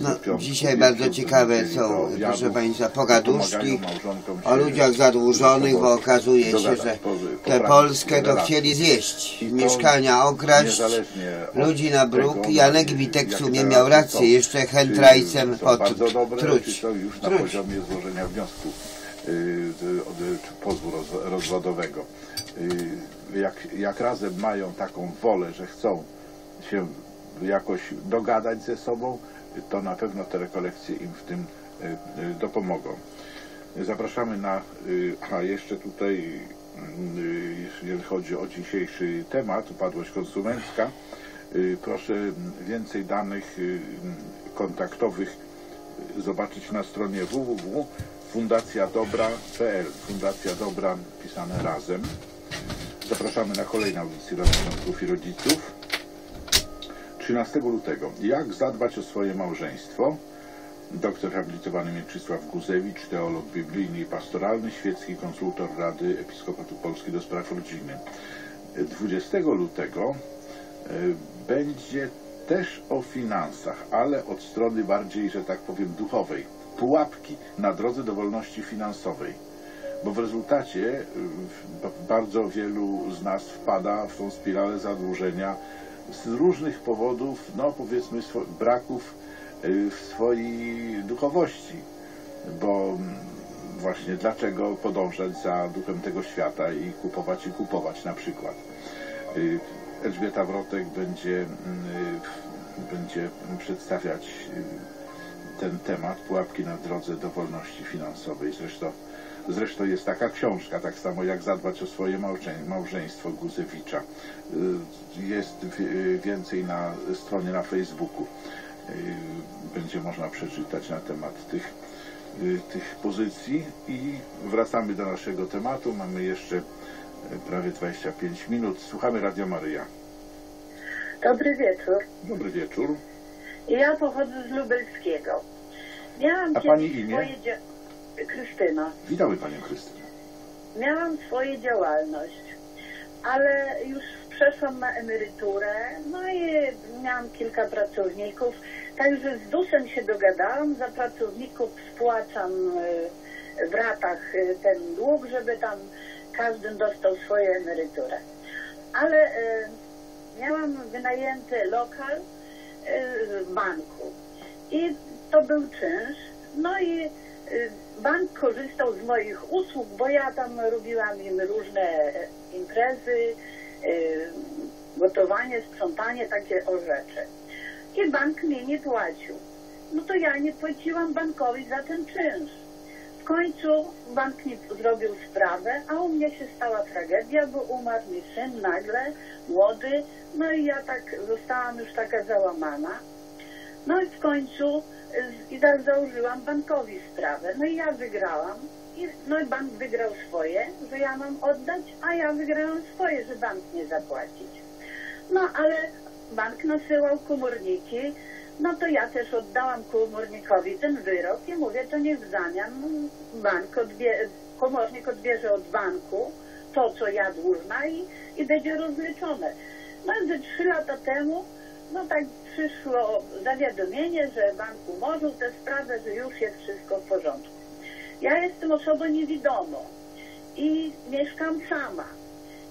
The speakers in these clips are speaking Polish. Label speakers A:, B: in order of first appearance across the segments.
A: No, dzisiaj bardzo ciekawe są, proszę Państwa, pogaduszki o ludziach zadłużonych, bo okazuje się, że tę Polskę to chcieli zjeść, mieszkania okraść, ludzi na bruk. Janek Witek w sumie miał rację, jeszcze chętrajcem pod truć.
B: na
A: Truć.
B: poziomie złożenia wniosku y, pozwu roz, rozwodowego. Y, jak, jak razem mają taką wolę, że chcą się jakoś dogadać ze sobą, to na pewno te rekolekcje im w tym y, y, dopomogą. Zapraszamy na, y, a jeszcze tutaj, y, jeżeli chodzi o dzisiejszy temat, upadłość konsumencka, proszę więcej danych kontaktowych zobaczyć na stronie www.fundacjadobra.pl Fundacja Dobra pisane razem. Zapraszamy na kolejne audycje dla małżonków i rodziców. 13 lutego. Jak zadbać o swoje małżeństwo? Doktor habilitowany Mieczysław Guzewicz, teolog biblijny i pastoralny, świecki konsultor Rady Episkopatu Polski do spraw rodziny. 20 lutego e, będzie też o finansach, ale od strony bardziej, że tak powiem, duchowej. Pułapki na drodze do wolności finansowej. Bo w rezultacie w- bardzo wielu z nas wpada w tą spiralę zadłużenia z różnych powodów, no powiedzmy, braków y, w swojej duchowości. Bo mm, właśnie dlaczego podążać za duchem tego świata i kupować i kupować na przykład. Y, Elżbieta Wrotek będzie, mm, y, będzie przedstawiać ten temat, pułapki na drodze do wolności finansowej. Zresztą, zresztą jest taka książka, tak samo jak zadbać o swoje małże- małżeństwo Guzewicza. Y, Jest wi- więcej na stronie na Facebooku. Y, Będzie można przeczytać na temat tych, y, tych pozycji i wracamy do naszego tematu. Mamy jeszcze y, prawie 25 minut. Słuchamy Radio Maryja.
C: Dobry wieczór.
B: Dobry wieczór.
C: Ja pochodzę z Lubelskiego. Miałam
B: A pani imię?
C: swoje. Krystyna.
B: Witamy Panią Krystynę.
C: Miałam swoją działalność, ale już przeszłam na emeryturę, no i miałam kilka pracowników, także z DUS-em się dogadałam, za pracowników spłacam y, w ratach y, ten dług, żeby tam każdy dostał swoją emeryturę. Ale y, miałam wynajęty lokal w banku i to był czynsz, no i bank korzystał z moich usług, bo ja tam robiłam im różne e, imprezy, y, gotowanie, sprzątanie, takie o rzeczy. I bank mnie nie płacił. No to ja nie płaciłam bankowi za ten czynsz. W końcu bank mi zrobił sprawę, a u mnie się stała tragedia, bo umarł mi syn nagle, młody, no i ja tak zostałam już taka załamana. No i w końcu i założyłam bankowi sprawę. No i ja wygrałam. I, no i bank wygrał swoje, że ja mam oddać, a ja wygrałam swoje, że bank nie zapłacić. No ale bank nasyłał komorniki, no to ja też oddałam komornikowi ten wyrok i mówię, to niech w zamian bank odbie, komornik odbierze od banku to, co ja dłużna i, i będzie rozliczone. No i trzy lata temu, no tak przyszło zawiadomienie, że bank umorzył tę sprawę, że już jest wszystko w porządku. Ja jestem osobą niewidomą i mieszkam sama.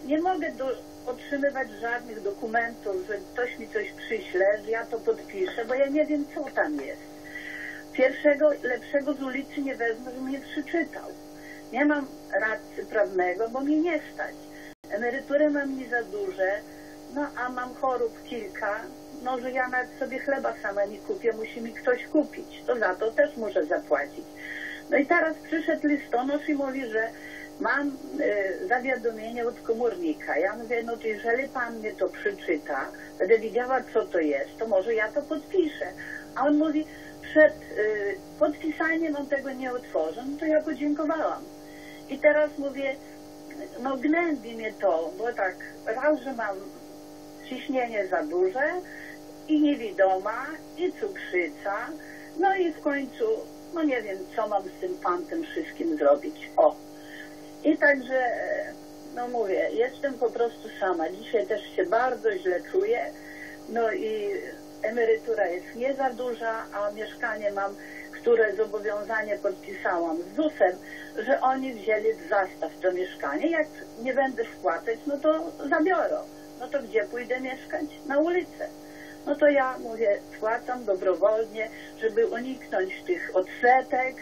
C: Nie mogę do, otrzymywać żadnych dokumentów, że ktoś mi coś przyśle, że ja to podpiszę, bo ja nie wiem, co tam jest. Pierwszego lepszego z ulicy nie wezmę, że mnie przeczytał. Nie mam radcy prawnego, bo mnie nie stać. Emerytury mam nie za duże, no a mam chorób kilka, no że ja nawet sobie chleba sama nie kupię, musi mi ktoś kupić. To za to też muszę zapłacić. No i teraz przyszedł listonosz i mówi, że mam y, zawiadomienie od komornika. Ja mówię, no to jeżeli pan mnie to przeczyta, będę wiedziała, co to jest, to może ja to podpiszę. A on mówi, przed y, podpisaniem on tego nie otworzy. No to ja podziękowałam. I teraz mówię, no gnębi mnie to, bo tak, raz, że mam ciśnienie za duże i niewidoma, i cukrzyca, no i w końcu, no nie wiem, co mam z tym pantem wszystkim zrobić. O. I także, e, no mówię, jestem po prostu sama. Dzisiaj też się bardzo źle czuję. No i emerytura jest nie za duża, a mieszkanie mam, które zobowiązanie podpisałam z ZUS-em, że oni wzięli w zastaw to mieszkanie. Jak nie będę spłacać, no to zabiorą. No to gdzie pójdę mieszkać? Na ulicę. No to ja mówię, spłacam dobrowolnie, żeby uniknąć tych odsetek,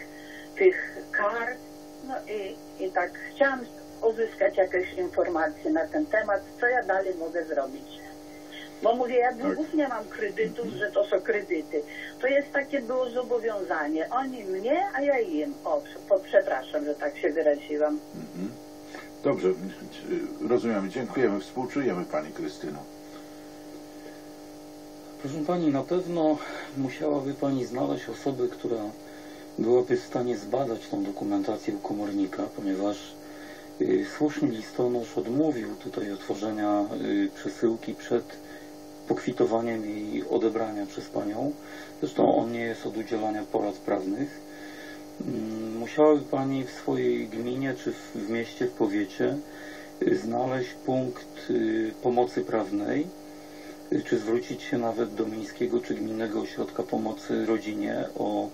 C: tych kar. No i, i tak chciałam uzyskać jakieś informacje na ten temat, co ja dalej mogę zrobić. Bo mówię, ja długów nie mam kredytów, że to są kredyty. To jest takie było zobowiązanie. Oni mnie, a ja im. O, po- przepraszam, że tak się wyraziłam.
B: Dobrze, rozumiemy. Dziękujemy. Współczujemy Pani Krystyno.
D: Proszę Pani, na pewno musiałaby Pani znaleźć osobę, która byłaby w stanie zbadać tą dokumentację u komornika, ponieważ y, słusznie listonosz odmówił tutaj otworzenia y, przesyłki przed pokwitowaniem i odebrania przez Panią. Zresztą on nie jest od udzielania porad prawnych. Mm, Musiałaby Pani w swojej gminie czy w, mieście, w powiecie y, znaleźć punkt y, pomocy prawnej, y, czy zwrócić się nawet do miejskiego czy gminnego ośrodka pomocy rodzinie o,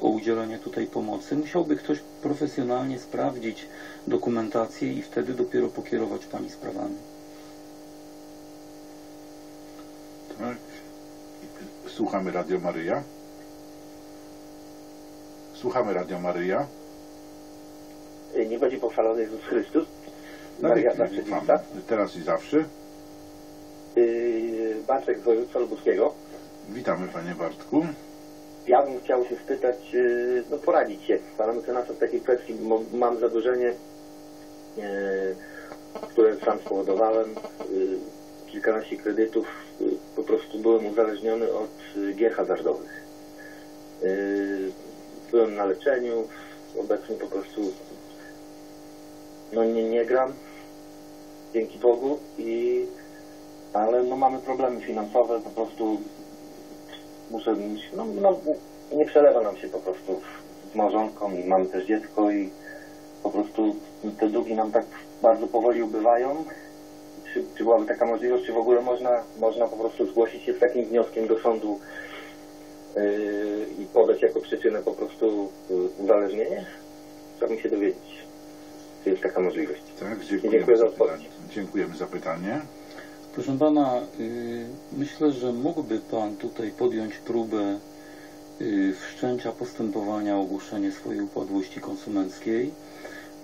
D: o udzielenie tutaj pomocy. Musiałby ktoś profesjonalnie sprawdzić dokumentację i wtedy dopiero pokierować Pani sprawami.
B: Tak. Słuchamy Radio Maryja. Słuchamy Radio Maryja.
E: Nie będzie pochwalony Jezus Chrystus.
B: Na
E: Maria zawsze.
B: Teraz i zawsze.
E: Yy, Bartek z województwa lubuskiego.
B: Witamy Panie Bartku.
E: Ja bym chciał się spytać, yy, no poradzić się panu mecenasa w takiej kwestii. Mam zadłużenie, yy, które sam spowodowałem. Kilkanaście kredytów. Po prostu byłem uzależniony od gier hazardowych. Byłem na leczeniu. Obecnie po prostu no nie, nie gram. Dzięki Bogu i ale no mamy problemy finansowe, po prostu muszę, no, no nie przelewa nam się po prostu z małżonką i mamy też dziecko i po prostu te długi nam tak bardzo powoli ubywają. Czy, czy byłaby taka możliwość, czy w ogóle można, można po prostu zgłosić się z takim wnioskiem do sądu yy, i podać jako przyczynę po prostu yy, uzależnienie? Chciałbym się dowiedzieć, czy jest taka możliwość.
B: Tak,
E: Dziękuję
B: dziękujemy
E: za
B: za pytanie.
E: odpowiedź.
B: Dziękujemy za pytanie.
D: Proszę Pana, y, myślę, że mógłby Pan tutaj podjąć próbę y, wszczęcia postępowania o ogłoszenie swojej upadłości konsumenckiej.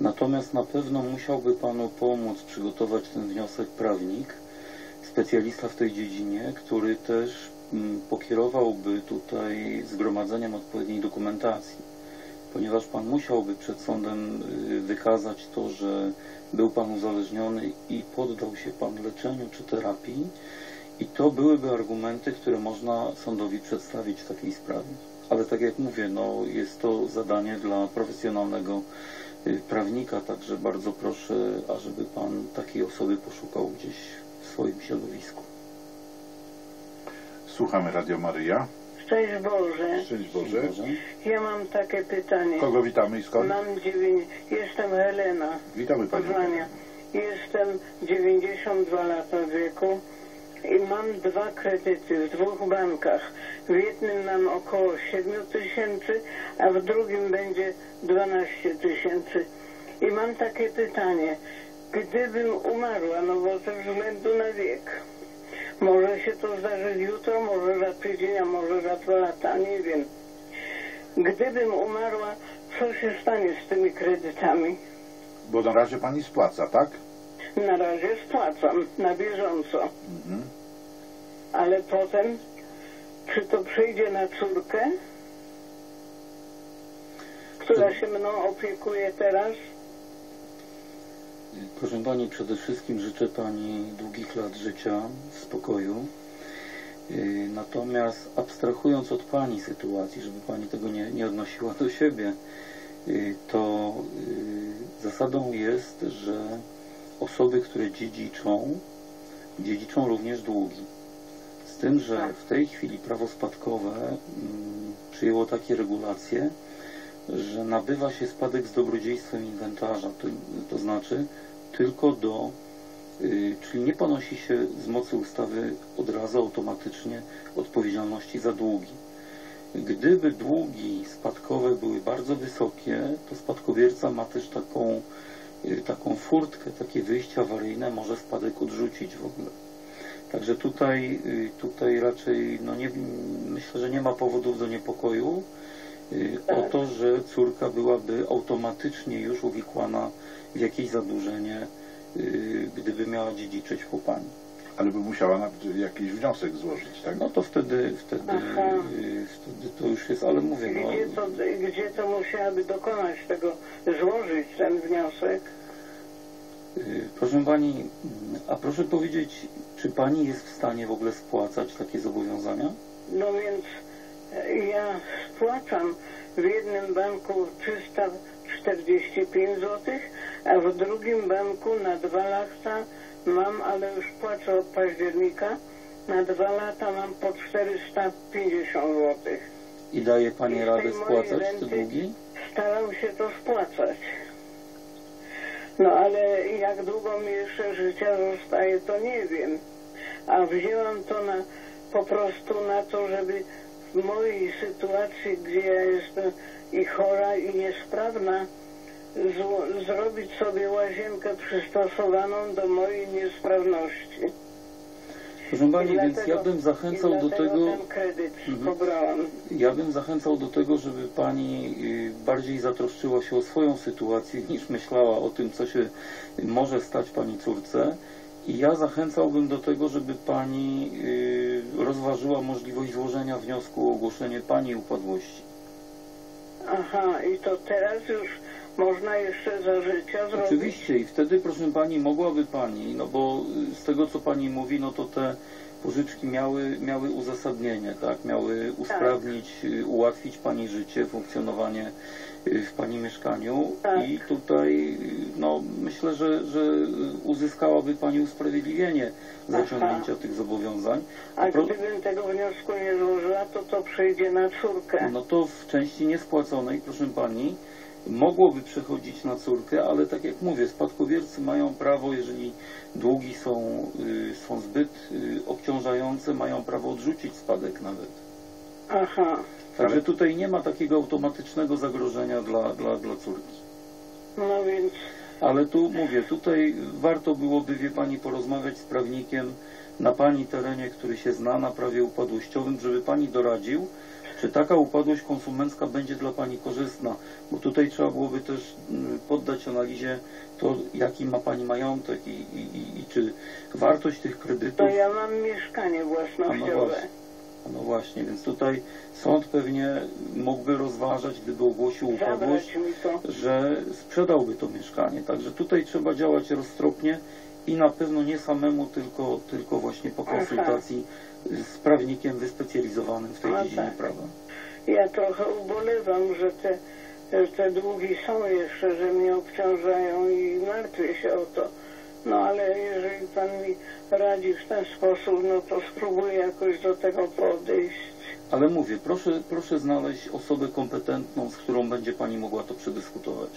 D: Natomiast na pewno musiałby Panu pomóc przygotować ten wniosek prawnik, specjalista w tej dziedzinie, który też pokierowałby tutaj zgromadzeniem odpowiedniej dokumentacji, ponieważ Pan musiałby przed sądem y, wykazać to, że był Pan uzależniony i poddał się Pan leczeniu czy terapii i to byłyby argumenty, które można sądowi przedstawić w takiej sprawie. Ale tak jak mówię, no, jest to zadanie dla profesjonalnego y, prawnika, także bardzo proszę, ażeby Pan takiej osoby poszukał gdzieś w swoim środowisku.
B: Słuchamy Radio Maryja.
F: Szczęść Boże.
B: Szczęść Boże.
F: Ja mam takie pytanie.
B: Kogo witamy i skąd?
F: Mam dziewięć... Jestem Helena
B: Witamy
F: z
B: Panią.
F: Poznania. Jestem 92 lata wieku i mam dwa kredyty w dwóch bankach. W jednym mam około 7 tysięcy, a w drugim będzie 12 tysięcy. I mam takie pytanie. Gdybym umarła, no bo ze względu na wiek, może się to zdarzyć jutro, może za tydzień, a może za dwa lata, nie wiem. Gdybym umarła, co się stanie z tymi kredytami?
B: Bo na razie Pani spłaca, tak?
F: Na razie spłacam na bieżąco,
B: Mhm.
F: ale potem, czy to przejdzie na córkę, która się mną opiekuje teraz?
D: Proszę Pani, przede wszystkim życzę Pani długich lat życia spokoju. Yy, Natomiast abstrahując od Pani sytuacji, żeby Pani tego nie, nie odnosiła do siebie, yy, to yy, zasadą jest, że osoby, które dziedziczą, dziedziczą również długi. Z tym, że w tej chwili prawo spadkowe mm, przyjęło takie regulacje, że nabywa się spadek z dobrodziejstwem inwentarza, to, to znaczy tylko do Y, Czyli nie ponosi się z mocy ustawy od razu automatycznie odpowiedzialności za długi. Gdyby długi spadkowe były bardzo wysokie, to spadkobierca ma też taką, y, taką furtkę, takie wyjście awaryjne, może spadek odrzucić w ogóle. Także tutaj, y, tutaj raczej no nie, myślę, że nie ma powodów do niepokoju o to, że córka byłaby automatycznie już uwikłana w jakieś zadłużenie, y, gdyby miała dziedziczyć po pani.
B: Ale by musiała nawet jakiś wniosek złożyć, tak?
D: No to wtedy, wtedy, y, wtedy to już jest, ale mówię, no,
F: Gdzie to, gdzie to musiałaby dokonać tego, złożyć ten wniosek?
D: y, proszę pani, a proszę powiedzieć, czy pani jest w stanie w ogóle spłacać takie zobowiązania?
F: No więc ja spłacam w jednym banku 345 zł, a w drugim banku na dwa lata mam, ale już płacę od października, na dwa lata mam po 450 zł.
D: I daje pani
F: I
D: radę spłacać te długi?
F: Staram się to spłacać. No ale jak długo mi jeszcze życia zostaje, to nie wiem. A wzięłam to na, po prostu na to, żeby mojej sytuacji, gdzie ja jestem i chora i niesprawna, zrobić sobie łazienkę przystosowaną do mojej niesprawności.
D: Proszę pani,
F: I
D: więc
F: dlatego-
D: ja bym zachęcał do
F: dlatego
D: tego, Mhm. ja bym zachęcał do tego, żeby pani y, bardziej zatroszczyła się o swoją sytuację, niż myślała o tym, co się może stać pani córce. I ja zachęcałbym do tego, żeby pani y, rozważyła możliwość złożenia wniosku o ogłoszenie pani upadłości.
F: Aha, i to teraz już można jeszcze za życia zrobić.
D: Oczywiście i wtedy, proszę Pani, mogłaby Pani, no bo z tego, co Pani mówi, no to te pożyczki miały, miały uzasadnienie, tak? Miały usprawnić, y, ułatwić Pani życie, funkcjonowanie y, w Pani mieszkaniu
F: Tak.
D: i tutaj, no myślę, że, że uzyskałaby Pani usprawiedliwienie zaciągnięcia tych zobowiązań.
F: A
D: Pro-
F: gdybym tego wniosku nie złożyła, to to przejdzie na córkę.
D: No to w części niespłaconej, proszę Pani, mogłoby przechodzić na córkę, ale tak jak mówię, spadkobiercy mają prawo, jeżeli długi są, y, są zbyt y, obciążające, mają prawo odrzucić spadek nawet.
F: Aha,
D: Także tutaj nie ma takiego automatycznego zagrożenia dla, dla, dla córki.
F: no więc
D: Ale tu mówię, tutaj warto byłoby, wie Pani, porozmawiać z prawnikiem na Pani terenie, który się zna na prawie upadłościowym, żeby Pani doradził, czy taka upadłość konsumencka będzie dla Pani korzystna, bo tutaj trzeba byłoby też mm, poddać analizie to, jaki ma Pani majątek i, i, i, i czy wartość tych kredytów
F: to ja mam mieszkanie
D: no
F: własnościowe.
D: właśnie. No właśnie, więc tutaj sąd pewnie mógłby rozważać, gdyby ogłosił upadłość, że sprzedałby to mieszkanie. Także tutaj trzeba działać roztropnie i na pewno nie samemu, tylko, tylko właśnie po konsultacji z prawnikiem wyspecjalizowanym w tej
F: A
D: dziedzinie
F: tak.
D: prawa.
F: Ja trochę ubolewam, że te, że te długi są jeszcze, że mnie obciążają i martwię się o to. No ale jeżeli Pan mi radzi w ten sposób, no to spróbuję jakoś do tego podejść.
D: Ale mówię, proszę, proszę znaleźć osobę kompetentną, z którą będzie Pani mogła to przedyskutować.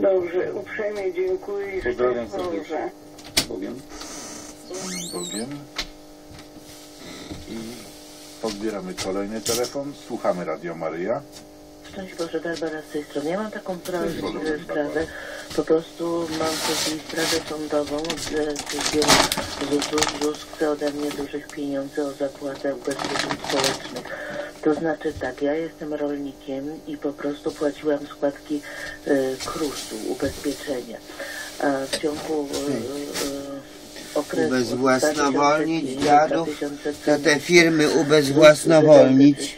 F: Dobrze, uprzejmie dziękuję i
D: Pozdrawiam serdecznie. Bogiem.
B: Bogiem. I odbieramy kolejny telefon. Słuchamy Radio Maryja.
G: Szczęść Boże, Barbara z tej strony. Ja mam taką prośbę, sprawę. Po prostu mam chwili sprawę sądową, że firma ZUS, ZUS chce ode mnie dużych pieniędzy o zapłatę ubezpieczeń społecznych. To znaczy tak, ja jestem rolnikiem i po prostu płaciłam składki KRUS-u, ubezpieczenia. A w ciągu e, okresu
A: Ubezwłasnowolnić
G: 2005
A: dziadów,
G: 2013
A: To te firmy ubezwłasnowolnić.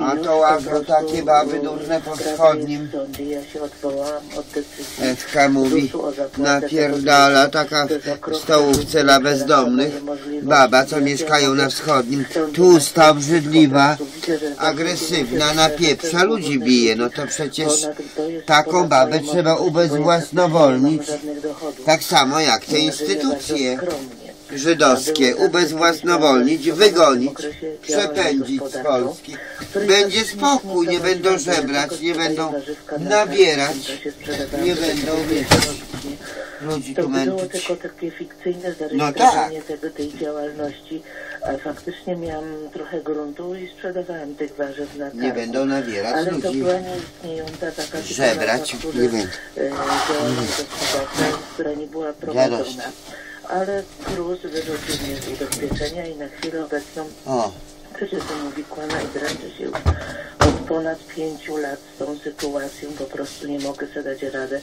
A: A to
G: prostu,
A: takie baby durne po wschodnim.
G: w.
A: Ewka mówi, napierdala taka
G: okropne,
A: stołówce dla bezdomnych. Baba, co mieszkają na wschodnim,
G: w
A: tłusta, obrzydliwa, agresywna, napieprza, ludzi bije. No to przecież taką babę trzeba ubezwłasnowolnić. tak samo jak te instytucje. Żydowskie, ubezwłasnowolnić, wygonić, przepędzić z Polski. Będzie spokój, nie będą żebrać, nie będą nabierać, nie będą wiesz. ludzi
G: To
A: tu
G: było
A: męczyć.
G: tylko takie fikcyjne
A: No
G: zarejestrowanie tego, tej działalności, a faktycznie miałam trochę gruntu i sprzedawałam tych warzyw na targu.
A: Nie będą nawierać
G: Ale to
A: ludzi.
G: była nieistniejąca taka
A: Żebrać
G: sytuacja,
A: nie
G: która,
A: będą.
G: e, która nie była prowadzona. Ale KRUS wyrzucił mnie z ubezpieczenia i na chwilę obecną
A: O,
G: też jestem uwikłana i dręczę się już od ponad pięciu lat z tą sytuacją. Po prostu nie mogę sobie dać radę,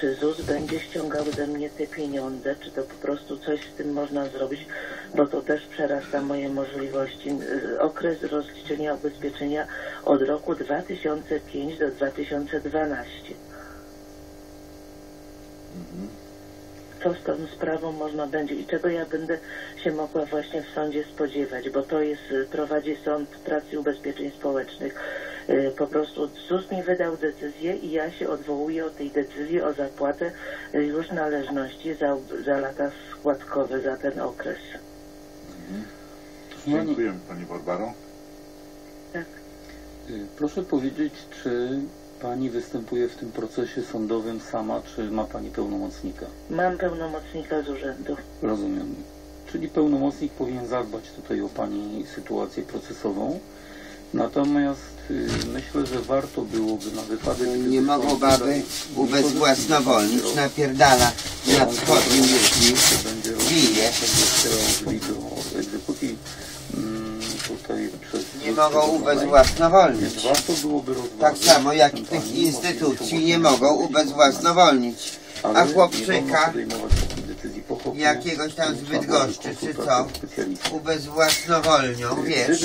G: czy ZUS będzie ściągał ze mnie te pieniądze, czy to po prostu coś z tym można zrobić, bo to też przerasta moje możliwości. Y, Okres rozliczenia ubezpieczenia od roku 2005 do 2012. co z tą sprawą można będzie i czego ja będę się mogła właśnie w sądzie spodziewać, bo to jest, y, prowadzi Sąd Pracy Ubezpieczeń Społecznych. Y, Po prostu ZUS mi wydał decyzję i ja się odwołuję od tej decyzji o zapłatę y, już należności za, za lata składkowe, za ten okres.
D: Nie.
B: Dziękuję Pani Barbaro.
G: Tak.
D: Proszę powiedzieć, czy Pani występuje w tym procesie sądowym sama, czy ma Pani pełnomocnika?
G: Mam pełnomocnika z urzędu.
D: Rozumiem. Czyli pełnomocnik powinien zadbać tutaj o Pani sytuację procesową. Natomiast y, myślę, że warto byłoby na wypadek...
A: nie mogą
D: sąd
A: baby
D: tutaj
A: ubezwłasnowolnić, napierdala na wschodnim
D: będzie
A: bije.
D: egzekucji mm.
A: Nie mogą ubezwłasnowolnić. Tak samo jak tych instytucji nie mogą ubezwłasnowolnić. A chłopczyka jakiegoś tam z Bydgoszczy, czy co? ubezwłasnowolnią, wiesz.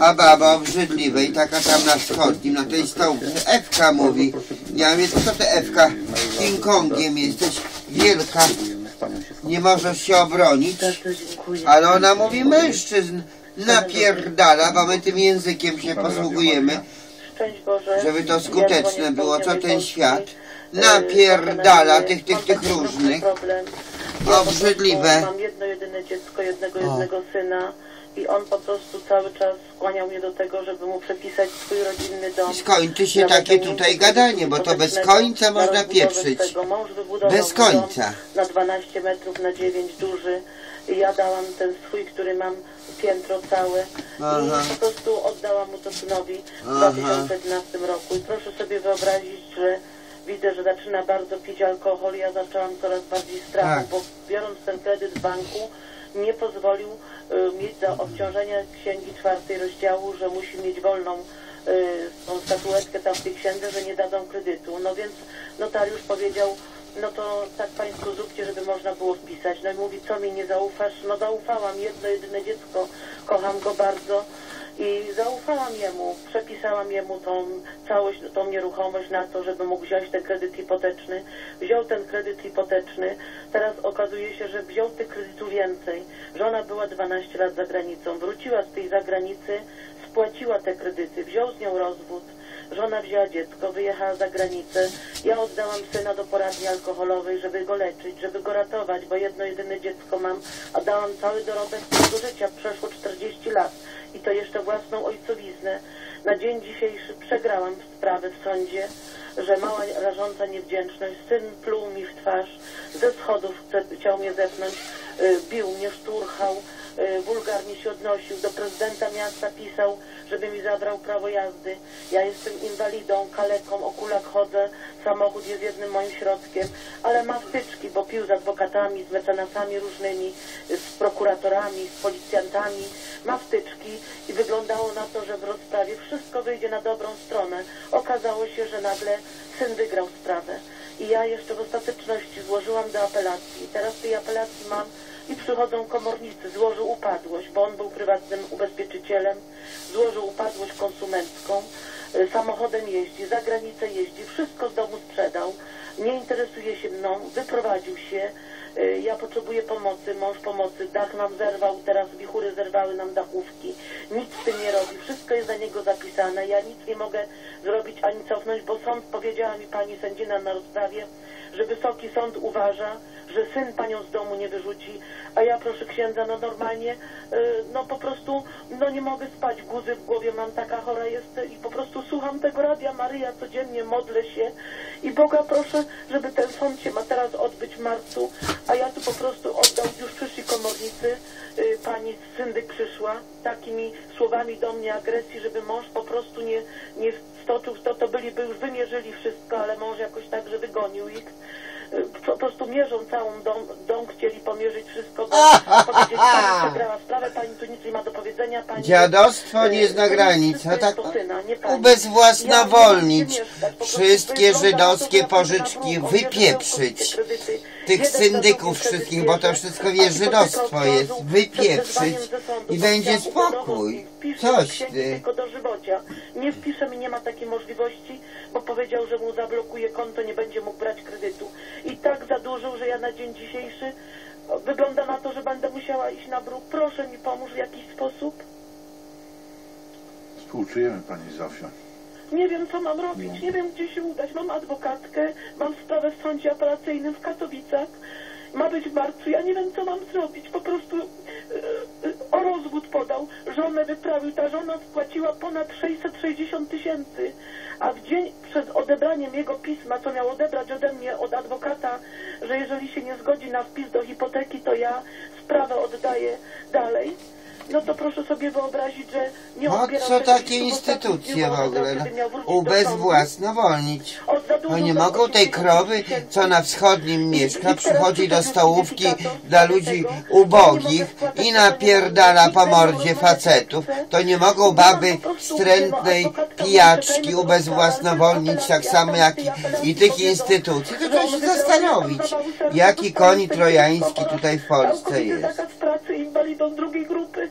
A: A baba obrzydliwa i taka tam na wschodnim, na tej stołce, Ewka mówi. Ja mówię, co ty Ewka, King Kongiem jesteś wielka,
D: Spróbujemy z panią się
A: nie możesz się obronić. Ale ona mówi mężczyzn, napierdala, bo my tym językiem się posługujemy,
H: Szczęść Boże.
A: żeby to skuteczne było, co ten świat.
H: E,
A: Napierdala tych, tych,
H: taki
A: tych różnych. Obrzydliwe.
H: Mam jedno jedyne dziecko, jednego jednego syna i on po prostu cały czas skłaniał mnie do tego, żeby mu przepisać swój rodzinny dom.
A: I skończy się takie tutaj gadanie, bo to bez końca
H: na
A: można pieprzyć. Bez końca.
H: Na 12 metrów, na 9 duży. I ja dałam ten swój, który mam piętro całe
A: Aha.
H: i po prostu oddałam mu to synowi w
A: Aha.
H: 2011 roku. I proszę sobie wyobrazić, że widzę, że zaczyna bardzo pić alkohol. Ja zaczęłam coraz bardziej strachu,
A: Tak.
H: bo biorąc ten kredyt w banku nie pozwolił y, mieć za obciążenia księgi czwartej rozdziału, że musi mieć wolną y, tą statuetkę tam w tej księdze, że nie dadzą kredytu. No więc notariusz powiedział, no to tak Państwo zróbcie, żeby można było wpisać. No i mówi, co mi nie zaufasz? No zaufałam, jedno, jedyne dziecko, kocham go bardzo i zaufałam jemu, przepisałam jemu tą całość, tą nieruchomość na to, żeby mógł wziąć ten kredyt hipoteczny. Wziął ten kredyt hipoteczny, teraz okazuje się, że wziął tych kredytów więcej. Żona była 12 lat za granicą, wróciła z tej zagranicy, spłaciła te kredyty, wziął z nią rozwód. Żona wzięła dziecko, wyjechała za granicę. Ja oddałam syna do poradni alkoholowej, żeby go leczyć, żeby go ratować, bo jedno jedyne dziecko mam, a dałam cały dorobek do życia, przeszło 40 lat i to jeszcze własną ojcowiznę. Na dzień dzisiejszy przegrałam sprawę w sądzie, że mała rażąca niewdzięczność, syn pluł mi w twarz, ze schodów chciał mnie zepnąć, y, bił mnie, szturchał, wulgarnie się odnosił, do prezydenta miasta pisał, żeby mi zabrał prawo jazdy. Ja jestem inwalidą, kaleką, o chodzę, samochód jest jednym moim środkiem, ale ma wtyczki, bo pił z adwokatami, z mecenasami różnymi, z prokuratorami, z policjantami, ma wtyczki i wyglądało na to, że w rozprawie wszystko wyjdzie na dobrą stronę. Okazało się, że nagle syn wygrał sprawę. I ja jeszcze w ostateczności złożyłam do apelacji. Teraz tej apelacji mam i przychodzą komornicy. Złożył upadłość, bo on był prywatnym ubezpieczycielem. Złożył upadłość konsumencką. Y, Samochodem jeździ, za granicę jeździ, wszystko z domu sprzedał. Nie interesuje się mną, wyprowadził się. Y, Ja potrzebuję pomocy, mąż pomocy, dach nam zerwał, teraz wichury zerwały nam dachówki. Nic z tym nie robi, wszystko jest za niego zapisane. Ja nic nie mogę zrobić ani cofnąć, bo sąd powiedziała mi pani sędzina na rozprawie, że Wysoki Sąd uważa, że syn panią z domu nie wyrzuci, a ja proszę księdza, no normalnie, y, no po prostu, no nie mogę spać, guzy w głowie mam, taka chora jestem i po prostu słucham tego Radia Maryja codziennie, modlę się i Boga proszę, żeby ten sąd się ma teraz odbyć w marcu, a ja tu po prostu oddał, już przyszli komornicy, y, pani syndyk przyszła, takimi słowami do mnie agresji, żeby mąż po prostu nie, nie stoczył to, to byliby już wymierzyli wszystko, ale mąż jakoś tak, że wygonił ich. Y, Po prostu mierzą całą dom, dom chcieli pomierzyć wszystko, bo powiedzieć, pani przegrała sprawę, pani tu nic nie ma do powiedzenia, pani...
A: Dziadostwo nie zna granic, a tak
H: syna,
A: ubezwłasnowolnić, wszystkie żydowskie pożyczki wypieprzyć. Tych syndyków wszystkich, bo to wszystko
H: a
A: wie,
H: hipoteka
A: żydostwo jest, wypieprzyć i będzie spokój. Coś ty.
H: tylko do żywocia. Nie wpisze mi, nie ma takiej możliwości, bo powiedział, że mu zablokuje konto, nie będzie mógł brać kredytu. I tak zadłużył, że ja na dzień dzisiejszy wygląda na to, że będę musiała iść na bruk. Proszę mi pomóż w jakiś sposób.
B: Współczujemy pani Zofio.
H: Nie wiem, co mam robić, nie wiem, gdzie się udać. Mam adwokatkę, mam sprawę w sądzie apelacyjnym w Katowicach. Ma być w marcu, ja nie wiem, co mam zrobić. Po prostu e, e, o rozwód podał, żonę wyprawił. Ta żona spłaciła ponad 660 tysięcy, a w dzień przed odebraniem jego pisma, co miał odebrać ode mnie od adwokata, że jeżeli się nie zgodzi na wpis do hipoteki, to ja sprawę oddaję dalej. No to proszę sobie wyobrazić, że nie odbierał
A: co
H: tego
A: takie
H: listu
A: instytucje w ogóle?
H: kiedy miał wrócić do sądu.
A: Ubezwłasnowolnić.
H: Od
A: Oni
H: za
A: mogą tej
H: 80
A: krowy,
H: tysięcy.
A: co na wschodnim mieszka, przychodzi do stołówki dla ludzi ubogich i napierdala po mordzie facetów. To nie mogą baby wstrętnej
H: no, mówi,
A: pijaczki ubezwłasnowolnić tak samo jak i, i tych instytucji. To trzeba się zastanowić, jaki koń trojański tutaj w Polsce jest.
H: pracy inwalidą drugiej grupy.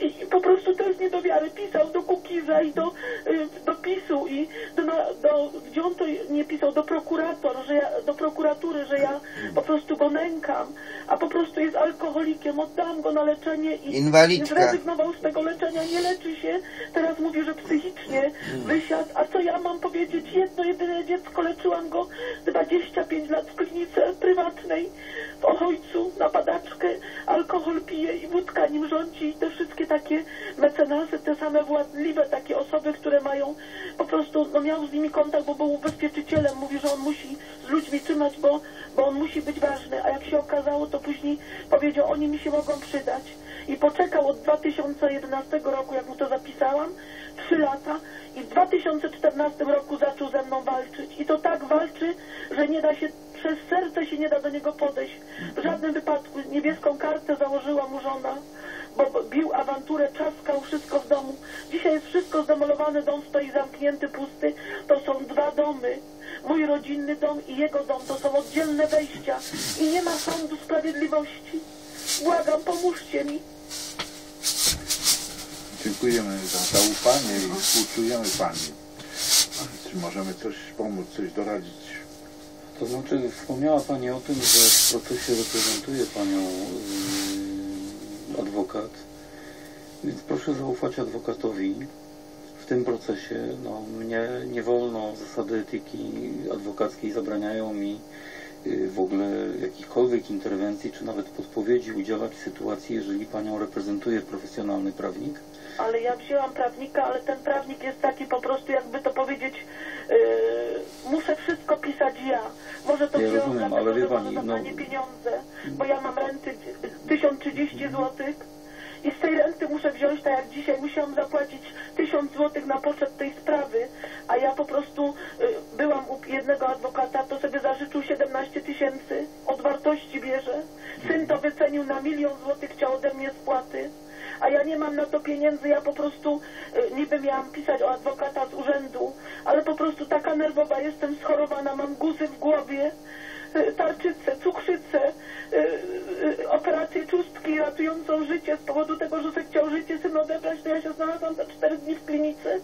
H: I, po prostu to jest nie do wiary. Pisał do Kukiza i do, y, do PiSu i do, na- do, gdzie on to nie pisał, do prokurator, że ja, do prokuratury, że ja po prostu go nękam, a po prostu jest alkoholikiem, oddałam go na leczenie i
A: Inwalidka.
H: zrezygnował z tego leczenia, nie leczy się, teraz mówi, że psychicznie wysiadł, a co ja mam powiedzieć? Jedno, jedyne dziecko, leczyłam go 25 lat w klinice prywatnej w Ochojcu na badaczkę, alkohol pije i wódka nim rządzi i te wszystkie takie mecenasy, te same władliwe takie osoby, które mają po prostu, no miał z nimi kontakt, bo był ubezpieczycielem, mówi, że on musi z ludźmi trzymać, bo, bo on musi być ważny, a jak się okazało, to później powiedział, oni mi się mogą przydać. I poczekał od 2011 roku, jak mu to zapisałam, 3 lata. I w 2014 roku zaczął ze mną walczyć. I to tak walczy, że nie da się, przez serce się nie da do niego podejść. W żadnym wypadku. Niebieską kartę założyła mu żona, bo bił awanturę, czaskał wszystko w domu. Dzisiaj jest wszystko zdemolowane, dom stoi zamknięty, pusty. To są dwa domy. Mój rodzinny dom i jego dom to są oddzielne wejścia i nie ma sądu sprawiedliwości. Błagam, pomóżcie mi.
B: Dziękujemy za zaufanie i współczujemy pani. Czy możemy coś pomóc, coś doradzić?
D: To znaczy, wspomniała Pani o tym, że w procesie reprezentuje Panią yy, adwokat, więc proszę zaufać adwokatowi. W tym procesie no, mnie nie wolno, zasady etyki adwokackiej zabraniają mi yy, w ogóle jakichkolwiek interwencji, czy nawet podpowiedzi udzielać w sytuacji, jeżeli Panią reprezentuje profesjonalny prawnik.
H: ale ja wzięłam prawnika, ale ten prawnik jest taki po prostu, jakby to powiedzieć, yy, muszę wszystko pisać ja. Może to
D: Ja
H: wziąłam
D: rozumiem,
H: dlatego,
D: ale wie
H: że
D: pani,
H: za
D: no-
H: pieniądze, bo ja mam renty 1030 zł i z tej renty muszę wziąć, tak jak dzisiaj musiałam zapłacić 1000 zł na poczet tej sprawy, a ja po prostu y, byłam u jednego adwokata, to sobie zażyczył 17 tysięcy, od wartości bierze. Syn to wycenił na milion złotych, chciał ode mnie spłaty a ja nie mam na to pieniędzy, ja po prostu y, niby miałam pisać o adwokata z urzędu, ale po prostu taka nerwowa jestem schorowana, mam guzy w głowie, y, tarczycę, cukrzycę, y, operację czustki ratującą życie z powodu tego, że se chciał życie syn odebrać, to ja się znalazłam za cztery dni w klinice.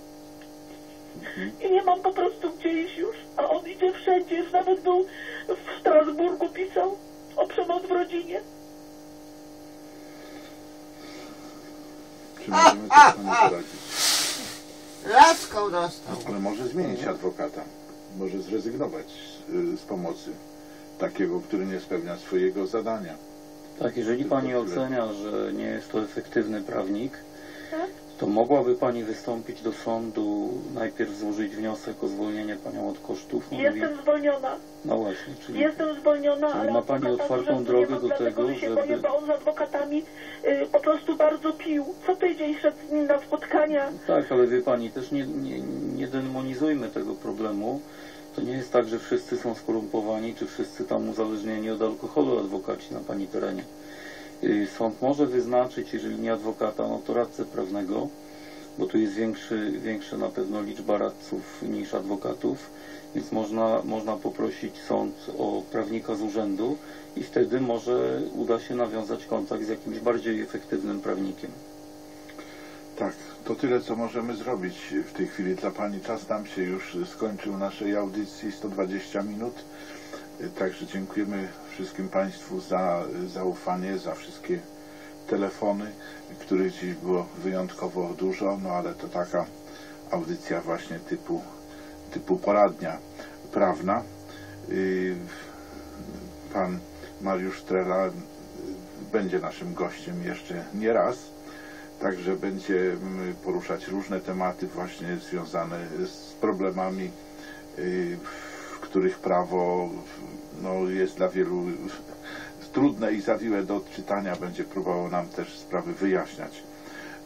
H: I nie mam po prostu gdzie iść już, a on idzie wszędzie, już nawet był w Strasburgu pisał o przemoc w rodzinie.
B: Czy możemy coś pani doradzić?
A: Laską dostał.
B: Ale może zmienić adwokata. Może zrezygnować z, y, z pomocy takiego, który nie spełnia swojego zadania.
D: Tak, jeżeli
B: Tylko
D: Pani ocenia, że nie jest to efektywny prawnik,
H: Tak?
D: To mogłaby Pani wystąpić do sądu, najpierw złożyć wniosek o zwolnienie Panią od kosztów. no
H: Jestem zwolniona.
D: No właśnie, czyli
H: Jestem zwolniona,
D: Czyli
H: ale
D: ma pani otwartą drogę
H: mam,
D: do tego,
H: że się
D: żeby-
H: boję, bo on z adwokatami y, po prostu bardzo pił. Co tydzień szedł z nim na spotkania.
D: Tak, ale wie Pani, też nie, nie, nie demonizujmy tego problemu. To nie jest tak, że wszyscy są skorumpowani, czy wszyscy tam uzależnieni od alkoholu adwokaci na Pani terenie. Y, Sąd może wyznaczyć, jeżeli nie adwokata, no to radcę prawnego, bo tu jest większy, większa na pewno liczba radców niż adwokatów, więc można, można poprosić sąd o prawnika z urzędu i wtedy może uda się nawiązać kontakt z jakimś bardziej efektywnym prawnikiem.
B: Tak, to tyle, co możemy zrobić w tej chwili dla Pani. Czas nam się już skończył naszej audycji, 120 minut. Także dziękujemy wszystkim Państwu za zaufanie, za wszystkie telefony, których dziś było wyjątkowo dużo, no ale to taka audycja właśnie typu, typu poradnia prawna. Yy, Pan Mariusz Trela yy, będzie naszym gościem jeszcze nie raz. Także będzie mm, poruszać różne tematy właśnie związane z problemami, y, w których prawo no, jest dla wielu trudne i zawiłe do odczytania. Będzie próbował nam też sprawy wyjaśniać.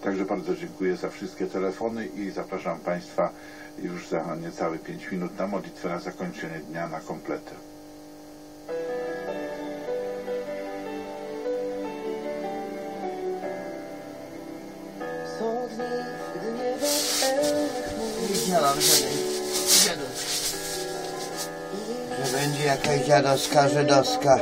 B: Także bardzo dziękuję za wszystkie telefony i zapraszam Państwa już za niecałe 5 minut na modlitwę na zakończenie dnia na kompletę.
I: Są dni,
A: jakaś dziadowska żydowska